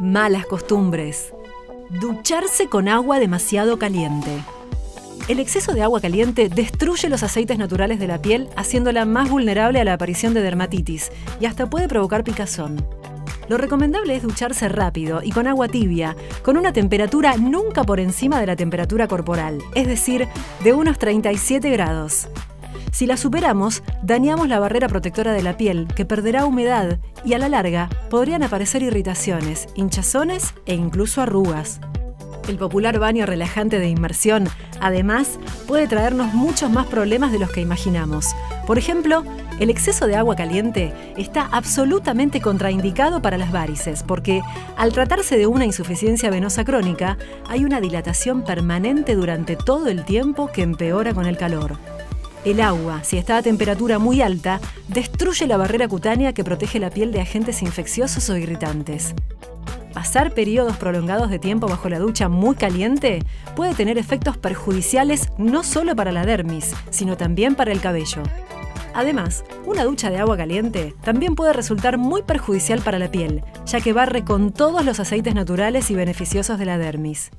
Malas costumbres. Ducharse con agua demasiado caliente. El exceso de agua caliente destruye los aceites naturales de la piel, haciéndola más vulnerable a la aparición de dermatitis y hasta puede provocar picazón. Lo recomendable es ducharse rápido y con agua tibia, con una temperatura nunca por encima de la temperatura corporal, es decir, de unos 37 grados. Si la superamos, dañamos la barrera protectora de la piel, que perderá humedad y a la larga podrían aparecer irritaciones, hinchazones e incluso arrugas. El popular baño relajante de inmersión, además, puede traernos muchos más problemas de los que imaginamos. Por ejemplo, el exceso de agua caliente está absolutamente contraindicado para las varices, porque al tratarse de una insuficiencia venosa crónica, hay una dilatación permanente durante todo el tiempo que empeora con el calor. El agua, si está a temperatura muy alta, destruye la barrera cutánea que protege la piel de agentes infecciosos o irritantes. Pasar periodos prolongados de tiempo bajo la ducha muy caliente puede tener efectos perjudiciales no solo para la dermis, sino también para el cabello. Además, una ducha de agua caliente también puede resultar muy perjudicial para la piel, ya que barre con todos los aceites naturales y beneficiosos de la dermis.